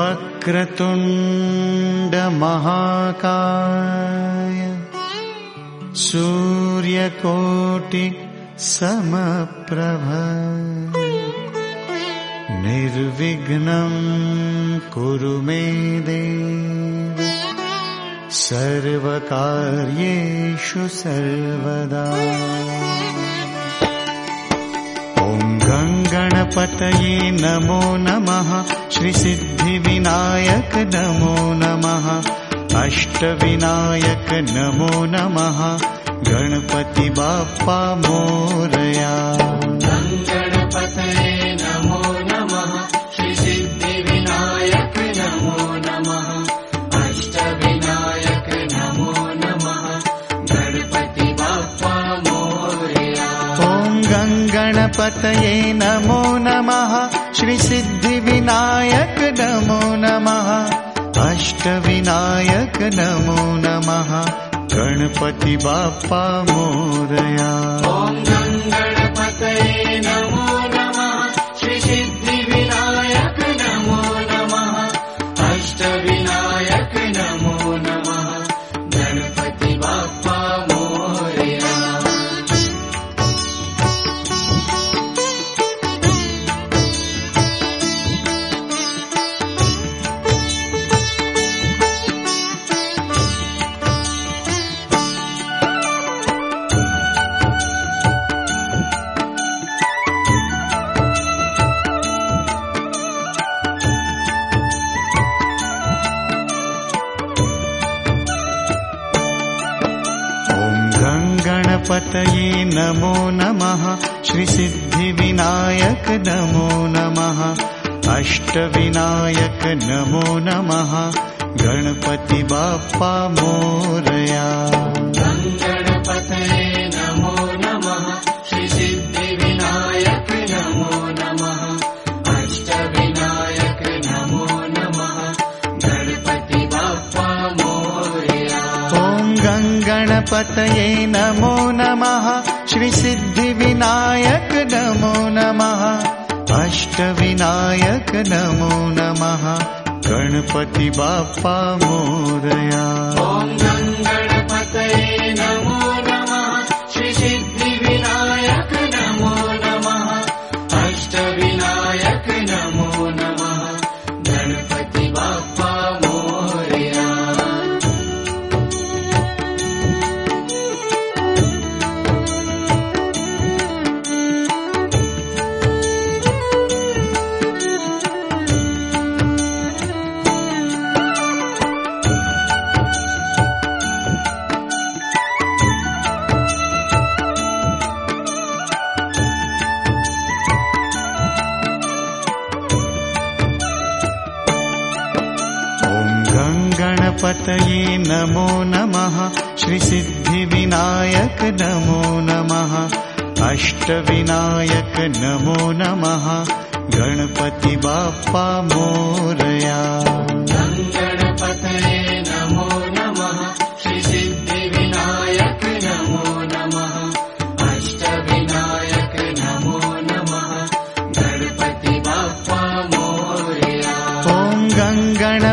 वक्रतुण्डमहाकाय सूर्यकोटि समप्रभ निर्विघ्नं कुरु मे देव। सर्वकार्येषु सर्वदा। गङ्गणपतये नमो नमः श्रीसिद्धिविनायक नमो नमः। अष्टविनायक नमो नमः। गणपति बाप्पा मोरया। गणपतये नमो नमः। श्रीसिद्धिविनायक नमो नमः। अष्टविनायक नमो नमः। गणपति बाप्पा मोरया। गणपतये नमो नमः श्रीसिद्धिविनायक नमो नमः। अष्टविनायक नमो नमः। गणपति बाप्पा मोरया गणपतये नमो नमः श्रीसिद्धिविनायक नमो नमः अष्टविनायक नमो नमः गणपति बाप्पा मोरया। गणपतये नमो नमः। श्रीसिद्धिविनायक नमो नमः। अष्टविनायक नमो नमः। गणपति बाप्पा मोरया। गणपतये नमः श्रीसिद्धिविनायक नमो नमः। अष्टविनायक नमो नमः। गणपति बाप्पा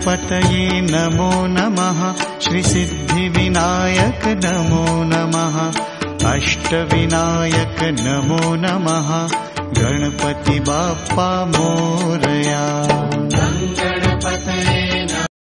गणपतये नमो नमः। श्रीसिद्धिविनायक नमो नमः। अष्टविनायक नमो नमः। गणपति बाप्पा मोरया। गणपतये